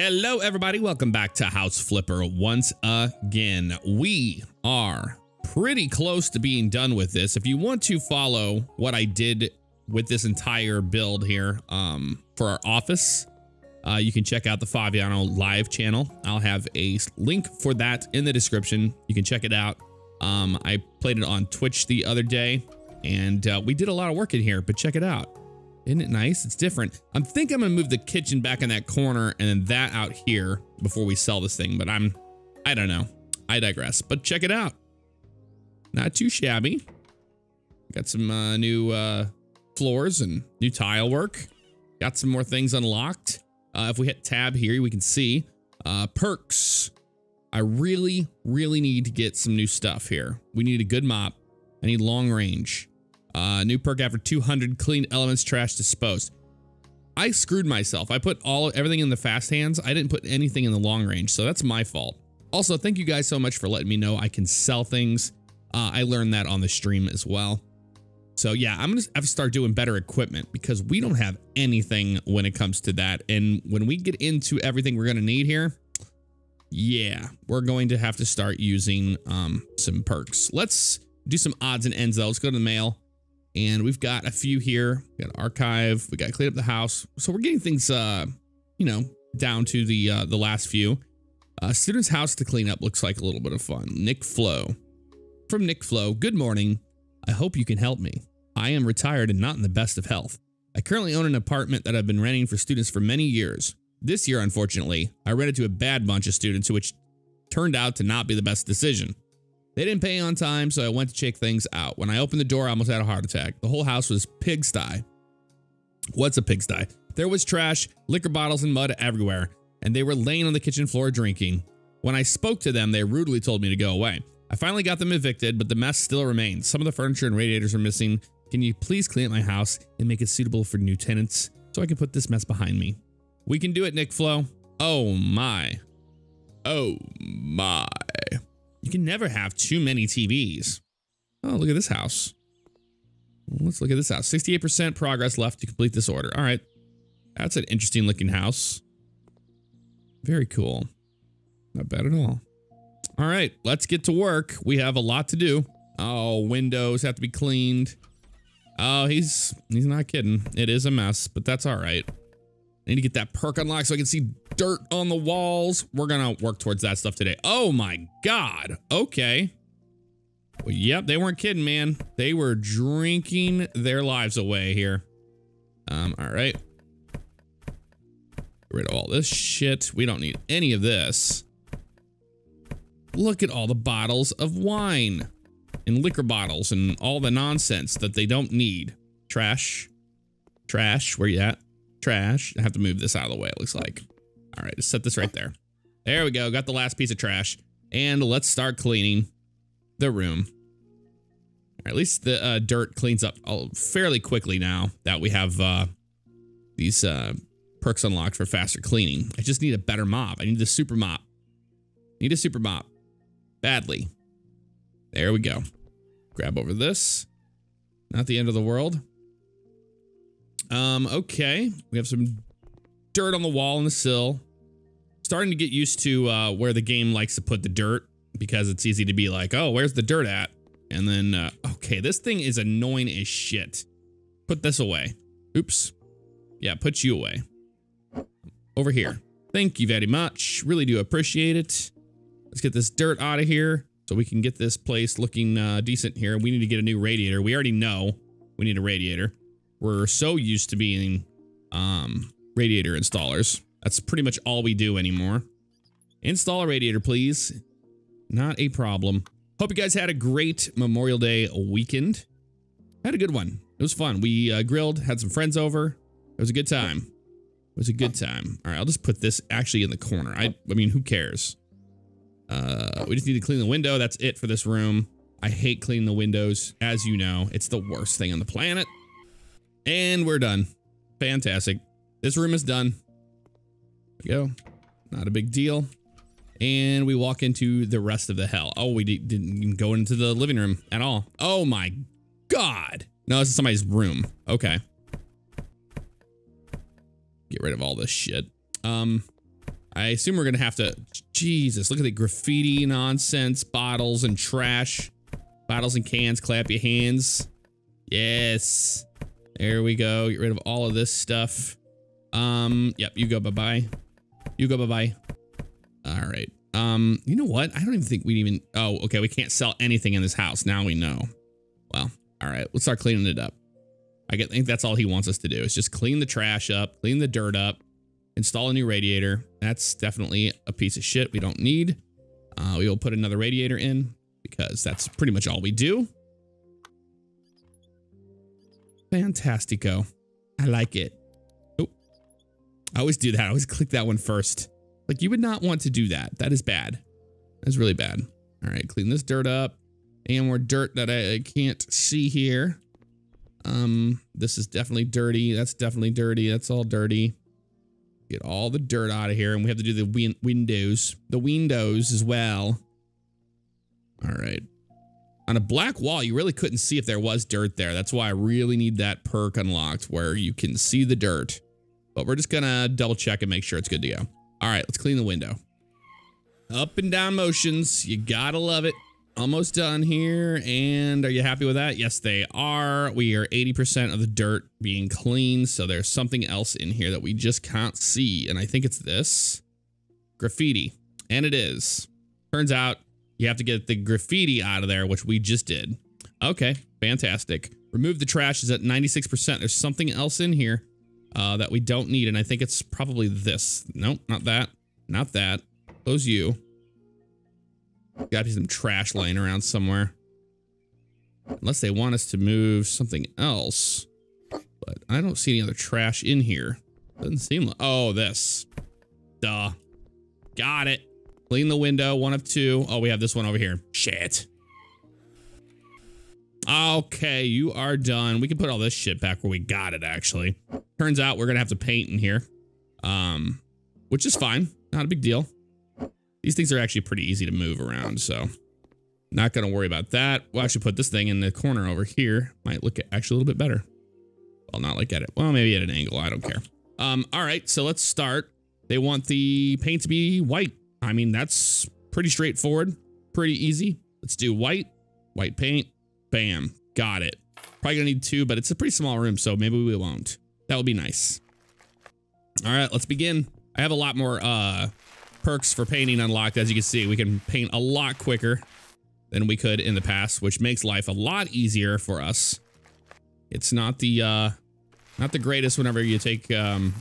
Hello, everybody. Welcome back to House Flipper once again. We are pretty close to being done with this. If you want to follow what I did with this entire build here um, for our office, uh, you can check out the Favignano live channel. I'll have a link for that in the description. You can check it out. Um, I played it on Twitch the other day and uh, we did a lot of work in here, but check it out. Isn't it nice? It's different. I'm think I'm gonna move the kitchen back in that corner and then that out here before we sell this thing, but I'm, I don't know. I digress, but check it out. Not too shabby. Got some uh, new uh, floors and new tile work. Got some more things unlocked. Uh, if we hit tab here, we can see uh, perks. I really, really need to get some new stuff here. We need a good mop. I need long range. Uh, new perk after 200 clean elements trash disposed. I screwed myself. I put all everything in the fast hands. I didn't put anything in the long range, so that's my fault. Also, thank you guys so much for letting me know I can sell things. Uh, I learned that on the stream as well. So yeah, I'm gonna have to start doing better equipment because we don't have anything when it comes to that. And when we get into everything we're gonna need here, yeah, we're going to have to start using um, some perks. Let's do some odds and ends though. Let's go to the mail. And we've got a few here. We got archive. We got to clean up the house. So we're getting things, uh, you know, down to the uh, the last few. Uh, student's house to clean up looks like a little bit of fun. Nick Flo. From Nick Flo. Good morning. I hope you can help me. I am retired and not in the best of health. I currently own an apartment that I've been renting for students for many years. This year, unfortunately, I rented to a bad bunch of students, which turned out to not be the best decision. They didn't pay on time, so I went to check things out. When I opened the door, I almost had a heart attack. The whole house was pigsty. What's a pigsty? There was trash, liquor bottles, and mud everywhere, and they were laying on the kitchen floor drinking. When I spoke to them, they rudely told me to go away. I finally got them evicted, but the mess still remains. Some of the furniture and radiators are missing. Can you please clean up my house and make it suitable for new tenants so I can put this mess behind me? We can do it, Nick Flo. Oh my. Oh my. You can never have too many TVs. Oh, look at this house. Let's look at this house. 68% progress left to complete this order. All right. That's an interesting looking house. Very cool. Not bad at all. All right, let's get to work. We have a lot to do. Oh, windows have to be cleaned. Oh, he's he's not kidding. It is a mess, but that's all right. I need to get that perk unlocked so I can see dirt on the walls. We're gonna work towards that stuff today. Oh my God. Okay. Well, yep, they weren't kidding, man. They were drinking their lives away here. Um, all right. Get rid of all this shit. We don't need any of this. Look at all the bottles of wine and liquor bottles and all the nonsense that they don't need. Trash. Trash. Where you at? Trash. I have to move this out of the way, it looks like. All right, just set this right there. There we go. Got the last piece of trash. And let's start cleaning the room. at least the uh, dirt cleans up fairly quickly now that we have uh, these uh, perks unlocked for faster cleaning. I just need a better mop. I need the super mop. Need a super mop. Badly. There we go. Grab over this. Not the end of the world. Um, okay. We have some dirt on the wall and the sill. Starting to get used to uh, where the game likes to put the dirt because it's easy to be like, oh, where's the dirt at? And then, uh, okay, this thing is annoying as shit. Put this away. Oops. Yeah, put you away. Over here. Thank you very much. Really do appreciate it. Let's get this dirt out of here so we can get this place looking uh, decent here. We need to get a new radiator. We already know we need a radiator. We're so used to being um, radiator installers. That's pretty much all we do anymore. Install a radiator, please. Not a problem. Hope you guys had a great Memorial Day weekend. Had a good one. It was fun. We uh, grilled, had some friends over. It was a good time. It was a good time. All right, I'll just put this actually in the corner. I, I mean, who cares? Uh, we just need to clean the window. That's it for this room. I hate cleaning the windows. As you know, it's the worst thing on the planet. And we're done. Fantastic. This room is done. Go. Not a big deal. And we walk into the rest of the hell. Oh, we didn't even go into the living room at all. Oh my God. No, this is somebody's room. Okay. Get rid of all this shit. Um, I assume we're gonna have to, Jesus, look at the graffiti nonsense, bottles and trash, bottles and cans, clap your hands. Yes, there we go. Get rid of all of this stuff. Um, yep, you go bye-bye. You go bye-bye. All right. Um, you know what? I don't even think we even, oh, okay. We can't sell anything in this house. Now we know. Well, all right. Let's start cleaning it up. I think that's all he wants us to do is just clean the trash up, clean the dirt up, install a new radiator. That's definitely a piece of shit we don't need. Uh, we will put another radiator in because that's pretty much all we do. Fantastico. I like it. Oh, I always do that. I always click that one first. Like you would not want to do that. That is bad. That's really bad. All right, clean this dirt up. And more dirt that I, I can't see here. Um, this is definitely dirty. That's definitely dirty. That's all dirty. Get all the dirt out of here. And we have to do the win windows. The windows as well. All right. On a black wall, you really couldn't see if there was dirt there. That's why I really need that perk unlocked where you can see the dirt. But we're just gonna double check and make sure it's good to go. All right, let's clean the window. Up and down motions. You gotta love it. Almost done here. And are you happy with that? Yes, they are. We are 80% of the dirt being cleaned. So there's something else in here that we just can't see. And I think it's this graffiti. And it is. Turns out you have to get the graffiti out of there, which we just did. Okay, fantastic. Remove the trash is at 96%. There's something else in here uh, that we don't need. And I think it's probably this. Nope, not that. Not that. Close you. Got to be some trash laying around somewhere. Unless they want us to move something else. But I don't see any other trash in here. Doesn't seem like... Oh, this. Duh. Got it. Clean the window. One of two. Oh, we have this one over here. Shit. Okay, you are done. We can put all this shit back where we got it, actually. Turns out we're going to have to paint in here. Um, which is fine. Not a big deal. These things are actually pretty easy to move around, so not going to worry about that. We'll actually put this thing in the corner over here. Might look actually a little bit better. Well, not like at it. Well, maybe at an angle. I don't care. Um, all right, so let's start. They want the paint to be white. I mean, that's pretty straightforward, pretty easy. Let's do white, white paint, bam, got it. Probably gonna need two, but it's a pretty small room, so maybe we won't. That would be nice. All right, let's begin. I have a lot more uh, perks for painting unlocked. As you can see, we can paint a lot quicker than we could in the past, which makes life a lot easier for us. It's not the uh, not the greatest whenever you take um,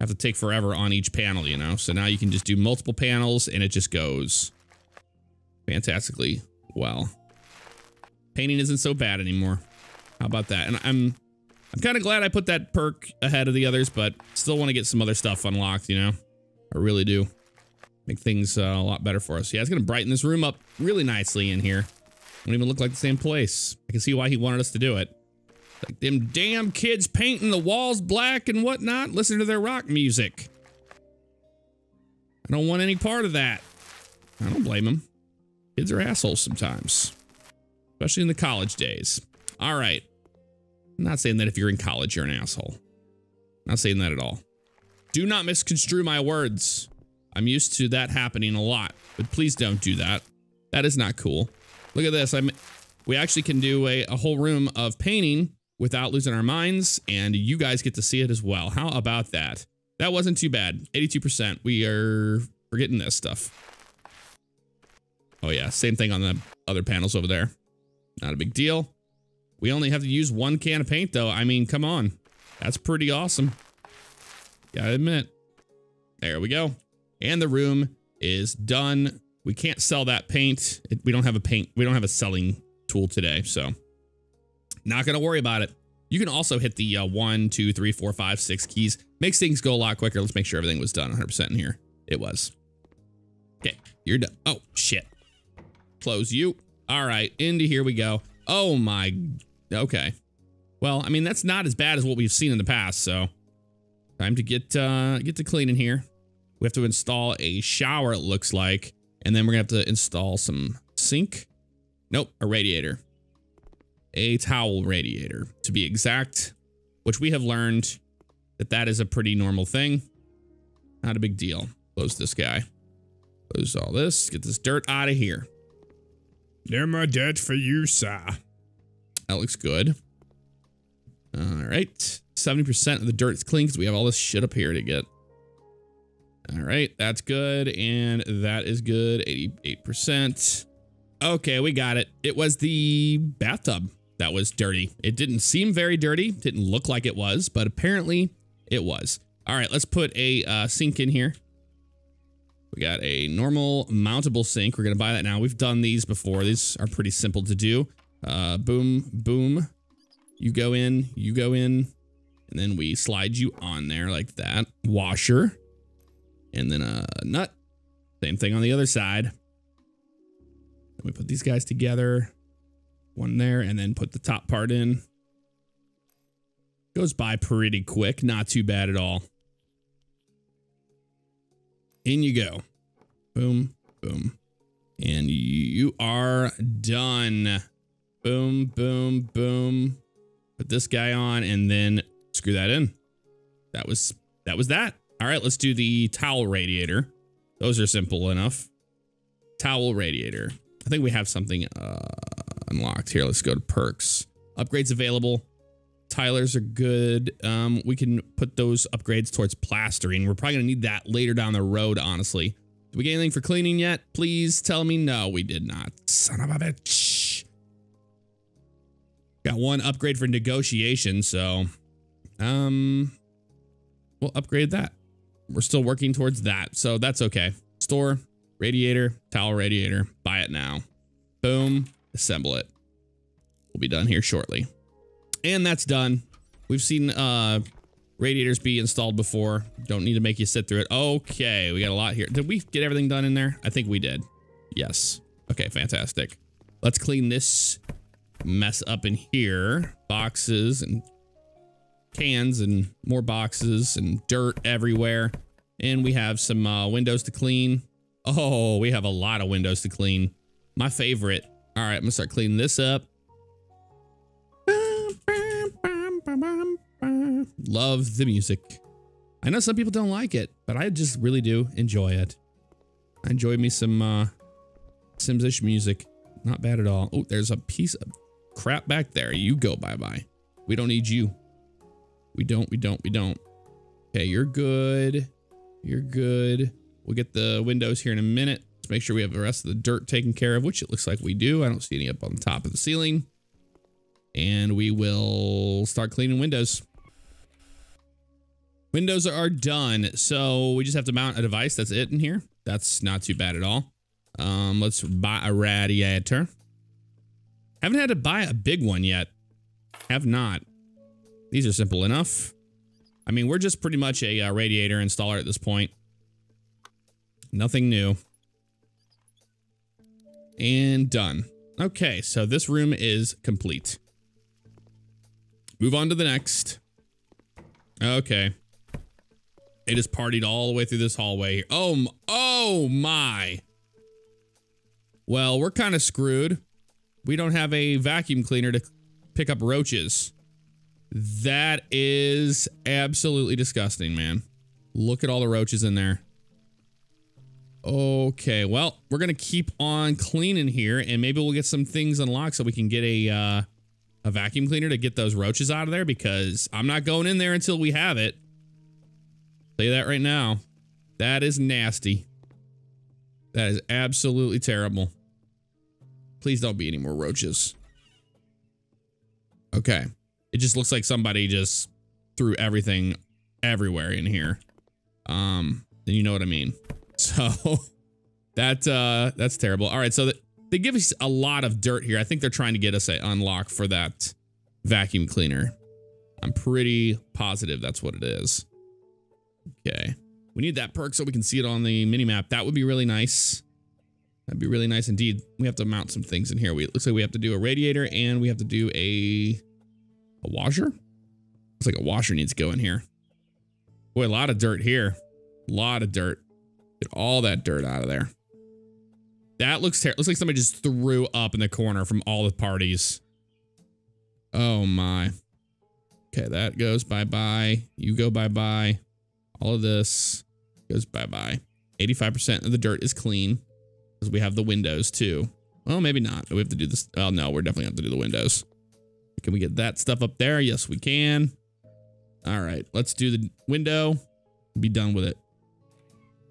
have to take forever on each panel, you know? So now you can just do multiple panels and it just goes fantastically well. Painting isn't so bad anymore. How about that? And I'm I'm kind of glad I put that perk ahead of the others, but still want to get some other stuff unlocked, you know? I really do. Make things uh, a lot better for us. Yeah, it's going to brighten this room up really nicely in here. Don't even look like the same place. I can see why he wanted us to do it. Like them damn kids painting the walls black and whatnot. Listen to their rock music. I don't want any part of that. I don't blame them. Kids are assholes sometimes, especially in the college days. All right. I'm not saying that if you're in college, you're an asshole. Not saying that at all. Do not misconstrue my words. I'm used to that happening a lot, but please don't do that. That is not cool. Look at this. I'm, we actually can do a, a whole room of painting without losing our minds, and you guys get to see it as well. How about that? That wasn't too bad. 82%. We are forgetting this stuff. Oh yeah, same thing on the other panels over there. Not a big deal. We only have to use one can of paint though. I mean, come on. That's pretty awesome. Gotta admit. There we go. And the room is done. We can't sell that paint. we don't have a paint. We don't have a selling tool today. So not going to worry about it. You can also hit the uh, one, two, three, four, five, six keys. Makes things go a lot quicker. Let's make sure everything was done 100% in here. It was. Okay, you're done. Oh, shit. Close you. All right, into here we go. Oh my, okay. Well, I mean, that's not as bad as what we've seen in the past, so time to get uh, get to cleaning here. We have to install a shower, it looks like, and then we're gonna have to install some sink. Nope, a radiator a towel radiator to be exact, which we have learned that that is a pretty normal thing. Not a big deal. Close this guy. Close all this. Get this dirt out of here. They're my dirt for you, sir. That looks good. All right. 70% of the dirt is clean because we have all this shit up here to get. All right. That's good. And that is good. 88%. Okay, we got it. It was the bathtub that was dirty. It didn't seem very dirty. Didn't look like it was, but apparently it was. All right, let's put a uh, sink in here. We got a normal mountable sink. We're going to buy that now. We've done these before. These are pretty simple to do. Uh, boom, boom. You go in, you go in, and then we slide you on there like that. Washer. And then a nut. Same thing on the other side. Then we put these guys together. One there, and then put the top part in. Goes by pretty quick. Not too bad at all. In you go. Boom, boom. And you are done. Boom, boom, boom. Put this guy on and then screw that in. That was that was that. All right, let's do the towel radiator. Those are simple enough. Towel radiator. I think we have something uh, unlocked here. Let's go to perks. Upgrades available. Tylers are good. Um, we can put those upgrades towards plastering. We're probably gonna need that later down the road, honestly. Did we get anything for cleaning yet? Please tell me no, we did not. Son of a bitch. Got one upgrade for negotiation, so um we'll upgrade that. We're still working towards that, so that's okay. Store, radiator, towel radiator, buy it now. Boom, assemble it. We'll be done here shortly. And that's done. We've seen uh, radiators be installed before. Don't need to make you sit through it. Okay, we got a lot here. Did we get everything done in there? I think we did. Yes. Okay, fantastic. Let's clean this mess up in here. Boxes and cans and more boxes and dirt everywhere. And we have some uh, windows to clean. Oh, we have a lot of windows to clean. My favorite. All right, I'm gonna start cleaning this up. Love the music. I know some people don't like it, but I just really do enjoy it. I enjoy me some uh, Sims-ish music. Not bad at all. Oh, there's a piece of crap back there. You go bye-bye. We don't need you. We don't, we don't, we don't. Okay, you're good. You're good. We'll get the windows here in a minute. Let's make sure we have the rest of the dirt taken care of, which it looks like we do. I don't see any up on the top of the ceiling. And we will start cleaning windows. Windows are done. So we just have to mount a device. That's it in here. That's not too bad at all. Um, let's buy a radiator. Haven't had to buy a big one yet. Have not. These are simple enough. I mean, we're just pretty much a uh, radiator installer at this point. Nothing new. And done. Okay, so this room is complete. Move on to the next. Okay. They just partied all the way through this hallway. Oh, oh my. Well, we're kind of screwed. We don't have a vacuum cleaner to pick up roaches. That is absolutely disgusting, man. Look at all the roaches in there. Okay, well, we're to keep on cleaning here and maybe we'll get some things unlocked so we can get a uh, a vacuum cleaner to get those roaches out of there because I'm not going in there until we have it. Say that right now. That is nasty. That is absolutely terrible. Please don't be any more roaches. Okay. It just looks like somebody just threw everything everywhere in here. Um, you know what I mean. So that uh that's terrible. All right, so they give us a lot of dirt here. I think they're trying to get us a unlock for that vacuum cleaner. I'm pretty positive that's what it is. Okay. We need that perk so we can see it on the mini map. That would be really nice. That'd be really nice indeed. We have to mount some things in here. We, looks like we have to do a radiator and we have to do a, a washer. Looks like a washer needs to go in here. Boy, a lot of dirt here. A lot of dirt. Get all that dirt out of there. That looks terrible. Looks like somebody just threw up in the corner from all the parties. Oh my. Okay, that goes bye-bye. You go bye-bye. All of this goes bye-bye. 85% of the dirt is clean because we have the windows too. Well, maybe not. We have to do this. Oh, no, we're definitely have to do the windows. Can we get that stuff up there? Yes, we can. All right, let's do the window. Be done with it.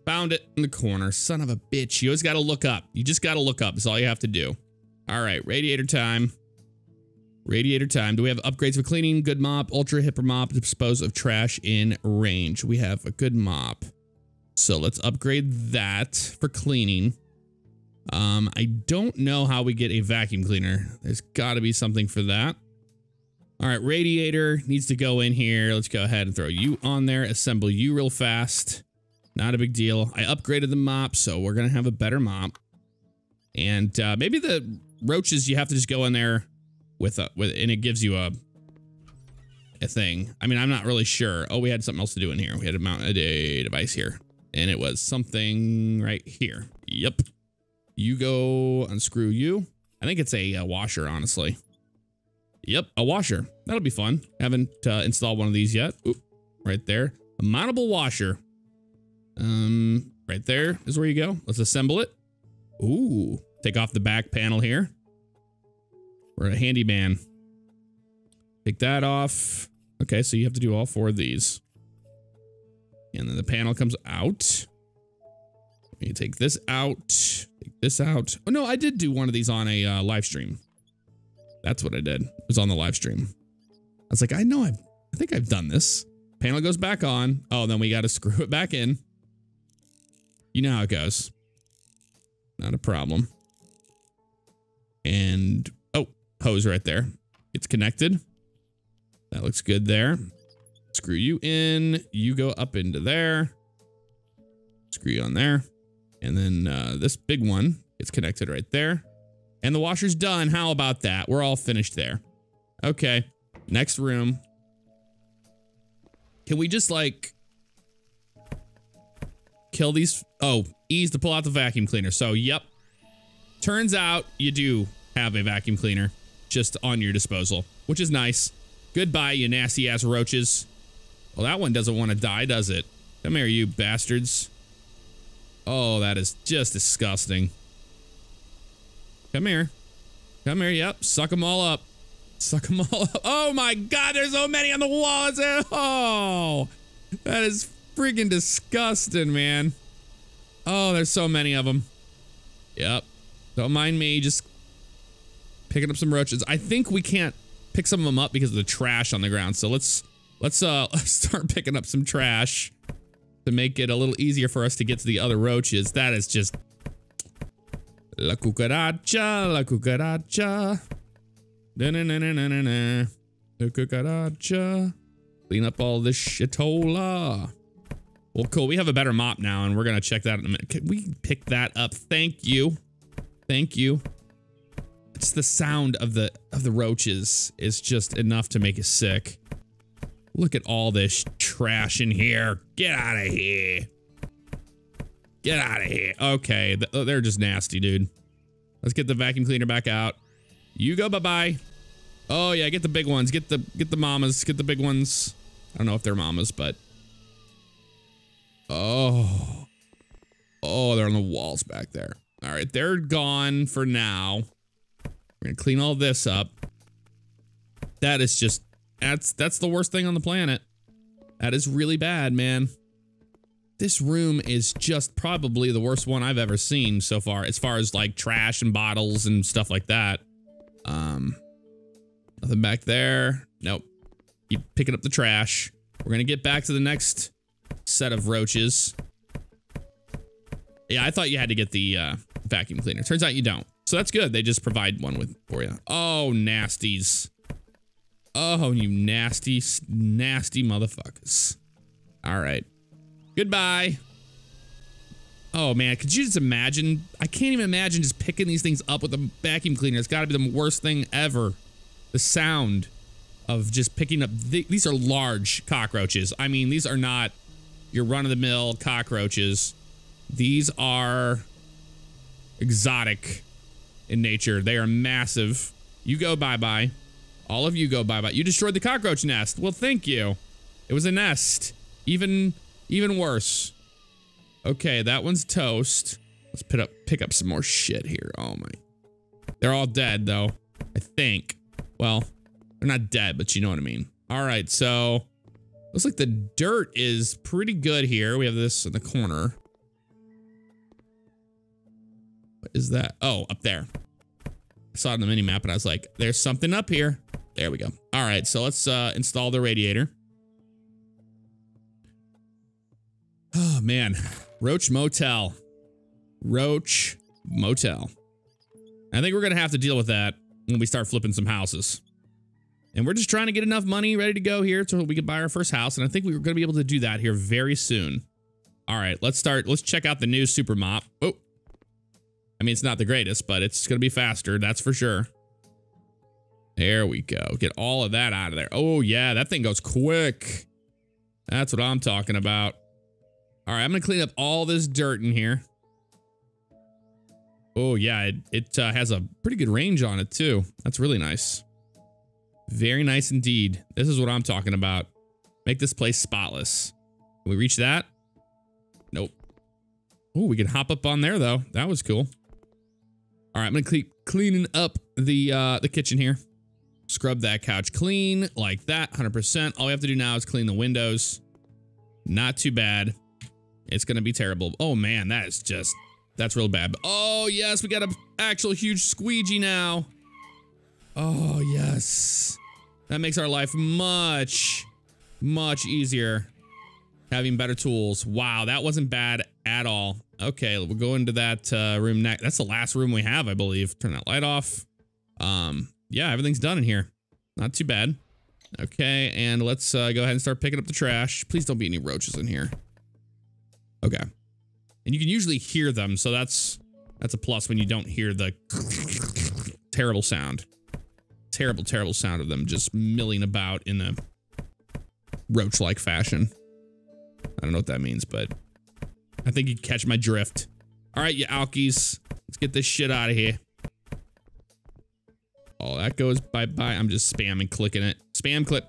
Found it in the corner. Son of a bitch. You always got to look up. You just got to look up. That's all you have to do. All right, radiator time. Radiator time. Do we have upgrades for cleaning? Good mop, ultra hipper mop, dispose of trash in range. We have a good mop. So let's upgrade that for cleaning. Um, I don't know how we get a vacuum cleaner. There's got to be something for that. All right, radiator needs to go in here. Let's go ahead and throw you on there. Assemble you real fast. Not a big deal. I upgraded the mop, so we're going to have a better mop. And uh, maybe the roaches, you have to just go in there with a, with, and it gives you a, a thing. I mean, I'm not really sure. Oh, we had something else to do in here. We had to mount a device here and it was something right here. Yep. You go unscrew you. I think it's a, a washer, honestly. Yep, a washer. That'll be fun. Haven't uh, installed one of these yet. Oop, right there. A mountable washer. Um, right there is where you go. Let's assemble it. Ooh, take off the back panel here. We're a handyman. Take that off. Okay, so you have to do all four of these. And then the panel comes out. You take this out, take this out. Oh no, I did do one of these on a uh, live stream. That's what I did. It was on the live stream. I was like, I know I've, I think I've done this. Panel goes back on. Oh, then we got to screw it back in. You know how it goes. Not a problem. And, oh, hose right there. It's connected. That looks good there. Screw you in. You go up into there. Screw you on there. And then uh, this big one gets connected right there. And the washer's done. How about that? We're all finished there. Okay. Next room. Can we just like kill these? Oh, ease to pull out the vacuum cleaner. So, yep. Turns out you do have a vacuum cleaner just on your disposal, which is nice. Goodbye, you nasty ass roaches. Well, that one doesn't want to die, does it? Come here, you bastards. Oh, that is just disgusting. Come here. Come here. Yep. Suck them all up. Suck them all up. Oh my God. There's so many on the walls. Oh, that is freaking disgusting, man. Oh, there's so many of them. Yep. Don't mind me. Just picking up some roaches. I think we can't pick some of them up because of the trash on the ground. So let's let's uh let's start picking up some trash to make it a little easier for us to get to the other roaches. That is just La cucaracha, la cucaracha. Na na na na na na na. La cucaracha. Clean up all this shitola. Well, cool. We have a better mop now, and we're gonna check that in a minute. Can we pick that up? Thank you. Thank you. It's the sound of the of the roaches is just enough to make us sick. Look at all this trash in here. Get out of here. Get out of here. Okay, oh, they're just nasty, dude. Let's get the vacuum cleaner back out. You go bye-bye. Oh yeah, get the big ones. Get the get the mamas. Get the big ones. I don't know if they're mamas, but oh, oh, they're on the walls back there. All right, they're gone for now. We're gonna clean all this up. That is just that's that's the worst thing on the planet. That is really bad, man. This room is just probably the worst one I've ever seen so far, as far as like trash and bottles and stuff like that. Um, nothing back there. Nope. Keep picking up the trash. We're gonna get back to the next set of roaches. Yeah, I thought you had to get the uh, vacuum cleaner. Turns out you don't. So that's good. They just provide one with for you. Oh, nasties. Oh, you nasty, nasty motherfuckers. All right. Goodbye. Oh man, could you just imagine? I can't even imagine just picking these things up with a vacuum cleaner. It's got to be the worst thing ever. The sound of just picking up th these are large cockroaches. I mean, these are not your run-of-the-mill cockroaches. These are exotic in nature. They are massive. You go bye-bye. All of you go bye-bye. You destroyed the cockroach nest. Well, thank you. It was a nest. Even, even worse. Okay, that one's toast. Let's pick up pick up some more shit here. Oh my. They're all dead though. I think. Well, they're not dead, but you know what I mean. All right, so looks like the dirt is pretty good here. We have this in the corner. What is that? Oh, up there. I saw it on the mini map and I was like, there's something up here. There we go. All right, so let's uh, install the radiator. Oh man, Roach Motel. Roach Motel. I think we're gonna have to deal with that when we start flipping some houses. And we're just trying to get enough money ready to go here so we can buy our first house. And I think we are gonna be able to do that here very soon. All right, let's start. Let's check out the new Super Mop. Oh, I mean, it's not the greatest, but it's gonna be faster, that's for sure. There we go. Get all of that out of there. Oh yeah, that thing goes quick. That's what I'm talking about. All right, I'm gonna clean up all this dirt in here. Oh yeah, it, it uh, has a pretty good range on it too. That's really nice. Very nice indeed. This is what I'm talking about. Make this place spotless. Can we reach that? Nope. Oh, we can hop up on there though. That was cool. All right, I'm gonna keep cleaning up the uh, the kitchen here. Scrub that couch clean like that, 100%. All we have to do now is clean the windows. Not too bad. It's gonna be terrible. Oh man, that is just that's real bad. Oh, yes, we got an actual huge squeegee now. Oh, yes. That makes our life much, much easier. Having better tools. Wow, that wasn't bad at all. Okay, we'll go into that uh, room next. That's the last room we have, I believe. Turn that light off. Um, yeah, everything's done in here. Not too bad. Okay, and let's uh, go ahead and start picking up the trash. Please don't be any roaches in here. Okay. And you can usually hear them, so that's that's a plus when you don't hear the terrible sound. Terrible, terrible sound of them just milling about in a roach-like fashion. I don't know what that means, but I think you catch my drift. All right, you alkies, let's get this shit out of here. Oh, that goes bye-bye. I'm just spamming clicking it. Spam click.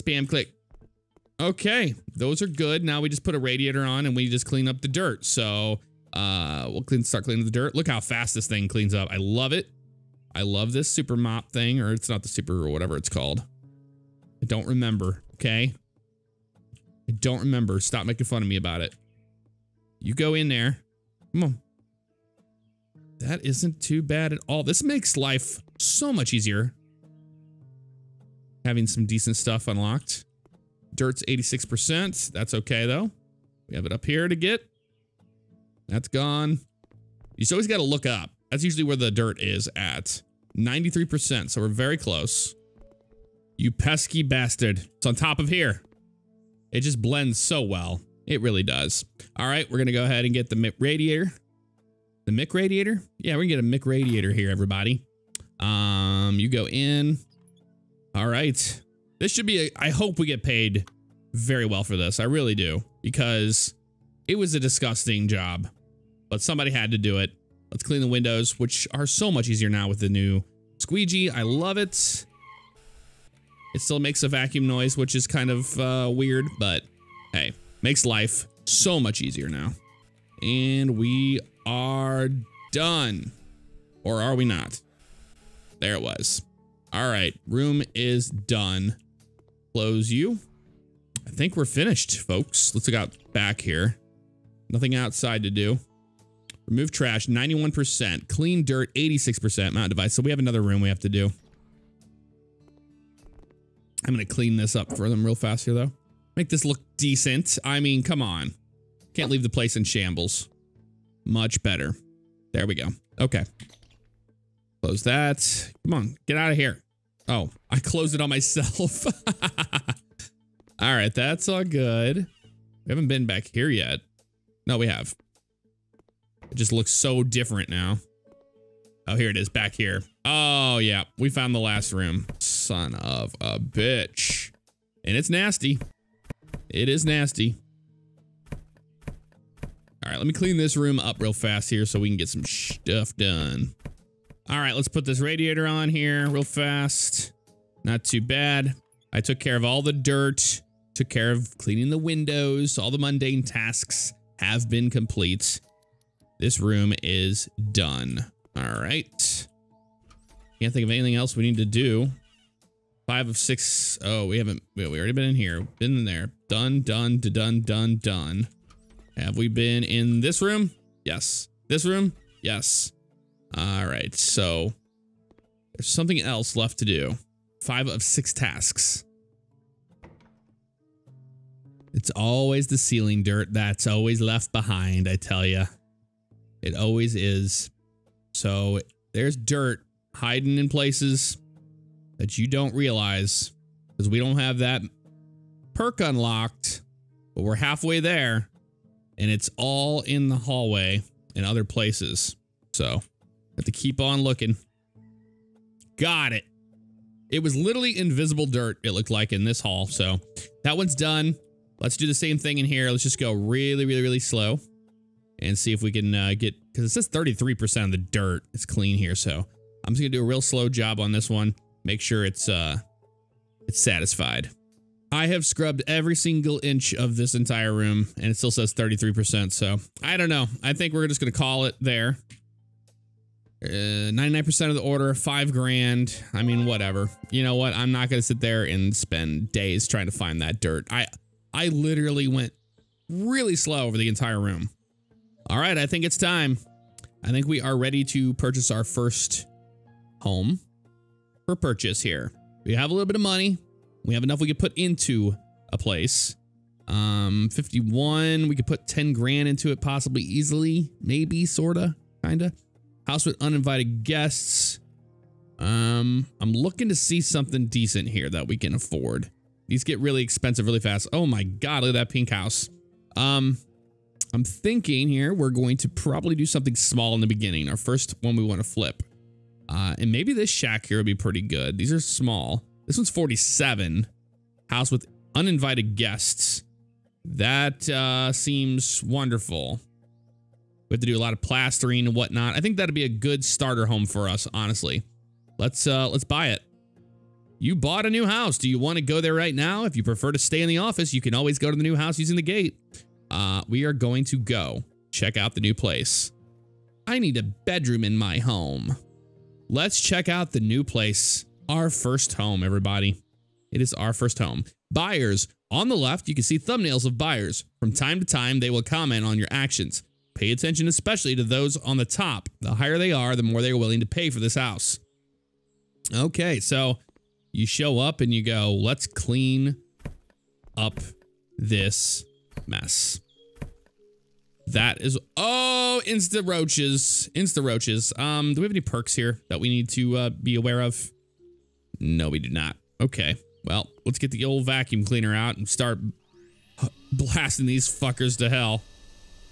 Spam click. Okay, those are good. Now we just put a radiator on and we just clean up the dirt. So uh, we'll clean, start cleaning the dirt. Look how fast this thing cleans up. I love it. I love this super mop thing, or it's not the super or whatever it's called. I don't remember, okay? I don't remember. Stop making fun of me about it. You go in there. Come on. That isn't too bad at all. This makes life so much easier. Having some decent stuff unlocked. Dirt's 86%. That's okay though. We have it up here to get. That's gone. You always got to look up. That's usually where the dirt is at. 93%. So we're very close. You pesky bastard. It's on top of here. It just blends so well. It really does. All right, we're going to go ahead and get the Mick radiator. The mic radiator? Yeah, going to get a mic radiator here, everybody. Um, you go in. All right. This should be, a, I hope we get paid very well for this. I really do. Because it was a disgusting job. But somebody had to do it. Let's clean the windows, which are so much easier now with the new squeegee. I love it. It still makes a vacuum noise, which is kind of uh, weird, but hey, makes life so much easier now. And we are done. Or are we not? There it was. All right, room is done. Close you. I think we're finished, folks. Let's look out back here. Nothing outside to do. Remove trash, 91%. Clean dirt, 86%. Mount device. So we have another room we have to do. I'm going to clean this up for them real fast here, though. Make this look decent. I mean, come on. Can't leave the place in shambles. Much better. There we go. Okay. Close that. Come on, get out of here. Oh, I closed it on myself. all right, that's all good. We haven't been back here yet. No, we have. It just looks so different now. Oh, here it is back here. Oh, yeah. We found the last room. Son of a bitch. And it's nasty. It is nasty. All right, let me clean this room up real fast here so we can get some stuff done. All right, let's put this radiator on here real fast. Not too bad. I took care of all the dirt, took care of cleaning the windows, all the mundane tasks. have been complete. This room is done. All right. Can't think of anything else we need to do. Five of six. Oh, we haven't. We already been in here. Been in there. Done, done, done, done, done. Have we been in this room? Yes. This room? Yes. All right. So there's something else left to do. Five of six tasks. It's always the ceiling dirt that's always left behind, I tell you. It always is. So there's dirt hiding in places that you don't realize because we don't have that perk unlocked, but we're halfway there and it's all in the hallway and other places. So have to keep on looking. Got it. It was literally invisible dirt, it looked like in this hall. So that one's done. Let's do the same thing in here. Let's just go really, really, really slow and see if we can uh, get, because it says 33% of the dirt is clean here. So I'm just gonna do a real slow job on this one. Make sure it's, uh, it's satisfied. I have scrubbed every single inch of this entire room and it still says 33%. So I don't know. I think we're just gonna call it there. 99% uh, of the order, five grand. I mean, whatever. You know what? I'm not going to sit there and spend days trying to find that dirt. I, I literally went really slow over the entire room. All right, I think it's time. I think we are ready to purchase our first home for purchase here. We have a little bit of money. We have enough we could put into a place. Um, 51, we could put 10 grand into it possibly easily, maybe, sorta, kinda. House with uninvited guests. Um, I'm looking to see something decent here that we can afford. These get really expensive really fast. Oh my god, look at that pink house. Um, I'm thinking here we're going to probably do something small in the beginning. Our first one we want to flip. Uh, and maybe this shack here would be pretty good. These are small. This one's 47. House with uninvited guests. That uh, seems wonderful. We have to do a lot of plastering and whatnot. I think that'd be a good starter home for us, honestly. Let's uh let's buy it. You bought a new house. Do you want to go there right now? If you prefer to stay in the office, you can always go to the new house using the gate. Uh, we are going to go check out the new place. I need a bedroom in my home. Let's check out the new place. Our first home, everybody. It is our first home. Buyers. On the left, you can see thumbnails of buyers. From time to time, they will comment on your actions. Pay attention especially to those on the top. The higher they are, the more they're willing to pay for this house. Okay, so you show up and you go, let's clean up this mess. That is, oh, insta roaches, insta roaches. Um, do we have any perks here that we need to uh, be aware of? No, we do not. Okay, well, let's get the old vacuum cleaner out and start blasting these fuckers to hell.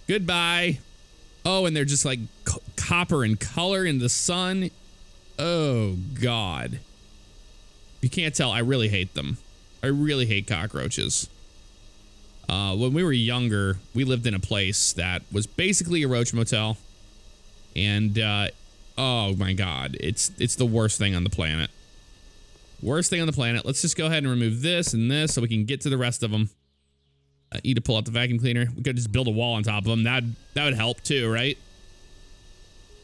Goodbye. Oh, and they're just like copper in color in the sun. Oh, God. You can't tell. I really hate them. I really hate cockroaches. Uh, when we were younger, we lived in a place that was basically a roach motel. And, uh, oh my God, it's, it's the worst thing on the planet. Worst thing on the planet. Let's just go ahead and remove this and this so we can get to the rest of them. Uh, E to pull out the vacuum cleaner. We could just build a wall on top of them. That that would help too, right?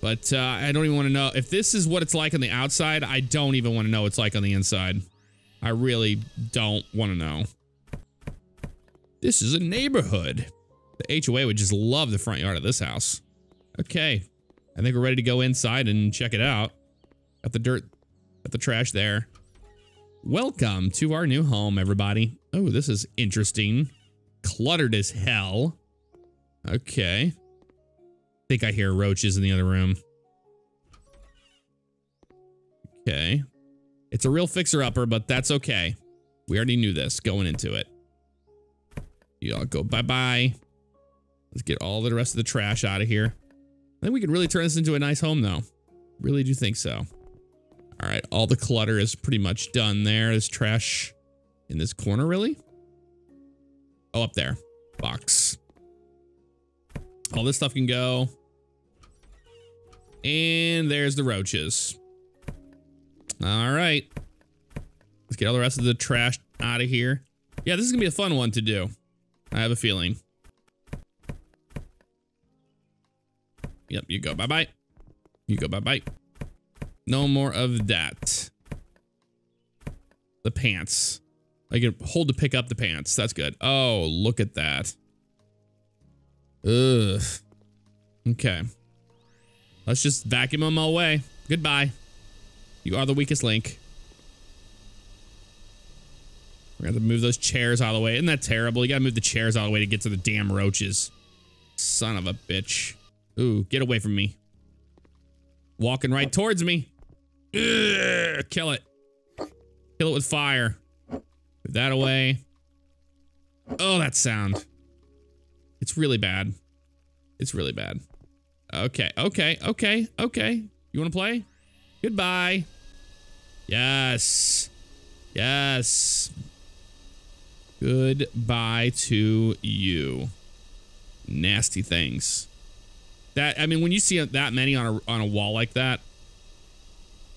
But uh, I don't even want to know if this is what it's like on the outside. I don't even want to know what it's like on the inside. I really don't want to know. This is a neighborhood. The HOA would just love the front yard of this house. Okay, I think we're ready to go inside and check it out. Got the dirt, got the trash there. Welcome to our new home, everybody. Oh, this is interesting cluttered as hell. Okay. I think I hear roaches in the other room. Okay. It's a real fixer-upper, but that's okay. We already knew this going into it. You all go bye-bye. Let's get all the rest of the trash out of here. I think we can really turn this into a nice home, though. Really do think so. All right, all the clutter is pretty much done there. There's trash in this corner, really? Oh, up there. Box. All this stuff can go. And there's the roaches. All right. Let's get all the rest of the trash out of here. Yeah, this is going to be a fun one to do. I have a feeling. Yep, you go bye-bye. You go bye-bye. No more of that. The pants. I can hold to pick up the pants. That's good. Oh, look at that. Ugh. Okay. Let's just vacuum them away. Goodbye. You are the weakest link. We're gonna move those chairs out of the way. Isn't that terrible? You gotta move the chairs out of the way to get to the damn roaches. Son of a bitch. Ooh, get away from me. Walking right towards me. Ugh, kill it. Kill it with fire. Move that away. Oh, that sound. It's really bad. It's really bad. Okay, okay, okay, okay. You want to play? Goodbye. Yes. Yes. Goodbye to you. Nasty things. That I mean, when you see that many on a on a wall like that,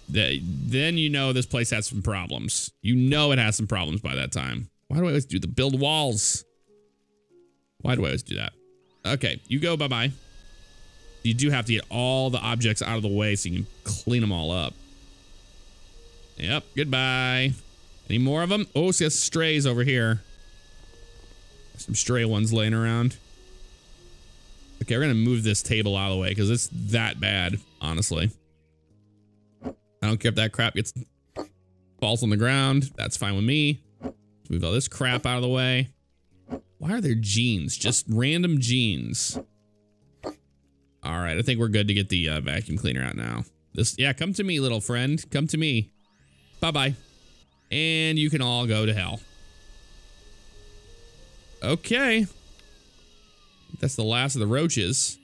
that then you know this place has some problems. You know it has some problems by that time. Why do I always do the build walls? Why do I always do that? Okay, you go. Bye bye. You do have to get all the objects out of the way so you can clean them all up. Yep. Goodbye. Any more of them? Oh, see, strays over here. Some stray ones laying around. Okay, we're gonna move this table out of the way because it's that bad, honestly. I don't care if that crap gets falls on the ground. That's fine with me. Move all this crap out of the way. Why are there jeans? Just random jeans. All right, I think we're good to get the uh, vacuum cleaner out now. This, yeah, come to me, little friend. Come to me. Bye-bye. And you can all go to hell. Okay. That's the last of the roaches.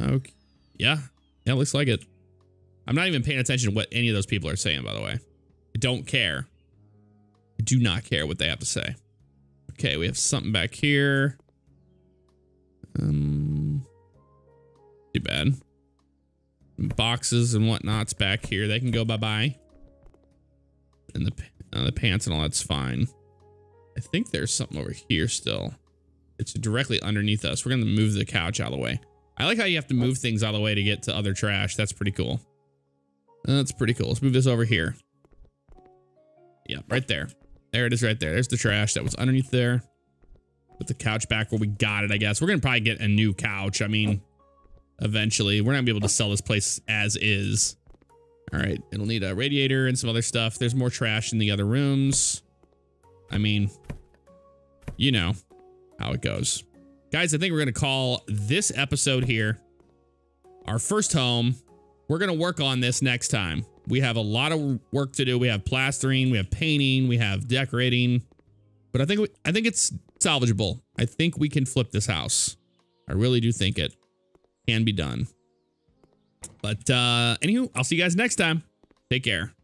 Okay. Yeah. Yeah, looks like it. I'm not even paying attention to what any of those people are saying, by the way. I don't care. I do not care what they have to say. Okay, we have something back here. Um, too bad. Boxes and whatnot's back here. They can go bye-bye. And the, uh, the pants and all that's fine. I think there's something over here still. It's directly underneath us. We're going to move the couch out of the way. I like how you have to move things out of the way to get to other trash. That's pretty cool. That's pretty cool. Let's move this over here. Yeah, right there. There it is right there. There's the trash that was underneath there. Put the couch back where we got it, I guess. We're going to probably get a new couch. I mean, eventually. We're not going to be able to sell this place as is. All right. It'll need a radiator and some other stuff. There's more trash in the other rooms. I mean, you know how it goes. Guys, I think we're going to call this episode here our first home. We're going to work on this next time. We have a lot of work to do. We have plastering, we have painting, we have decorating. But I think we, I think it's salvageable. I think we can flip this house. I really do think it can be done. But uh anywho, I'll see you guys next time. Take care.